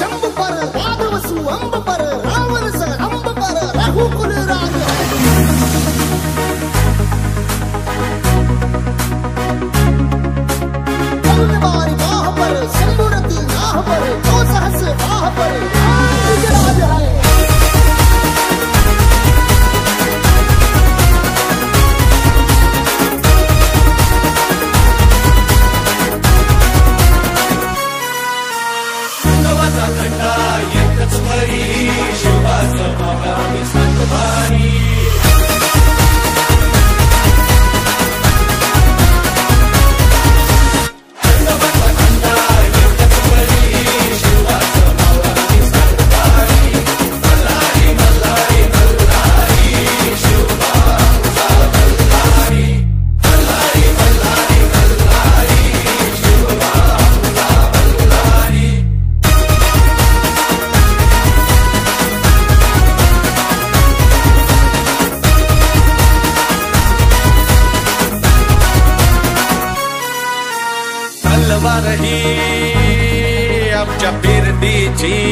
சம்பு பாரு பாதவசு அம்பு ही आमच्या बिरडीची शपथ